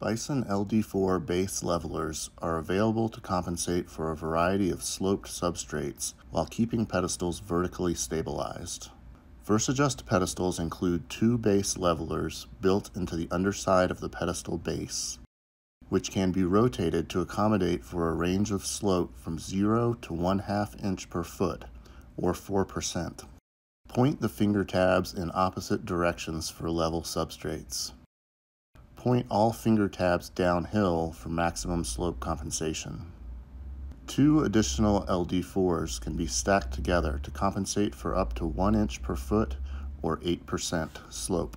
Bison LD4 base levelers are available to compensate for a variety of sloped substrates while keeping pedestals vertically stabilized. Versadjust pedestals include two base levelers built into the underside of the pedestal base, which can be rotated to accommodate for a range of slope from 0 to 1 half inch per foot, or 4%. Point the finger tabs in opposite directions for level substrates. Point all finger tabs downhill for maximum slope compensation. Two additional LD4s can be stacked together to compensate for up to 1 inch per foot or 8% slope.